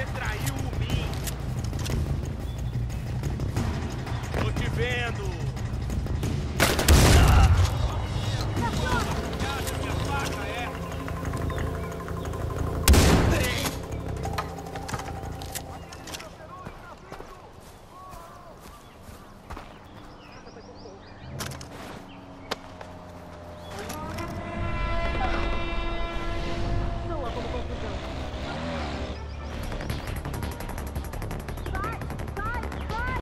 retraiu.